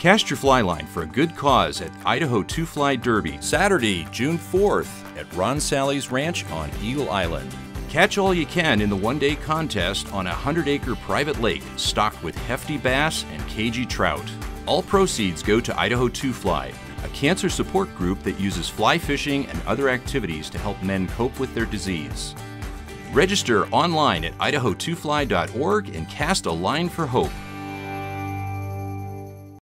Cast your fly line for a good cause at Idaho2Fly Derby, Saturday, June 4th at Ron Sali's Ranch on Eagle Island. Catch all you can in the one day contest on a 100 acre private lake stocked with hefty bass and cagey trout. All proceeds go to Idaho2Fly, a cancer support group that uses fly fishing and other activities to help men cope with their disease. Register online at idaho2fly.org and cast a line for hope.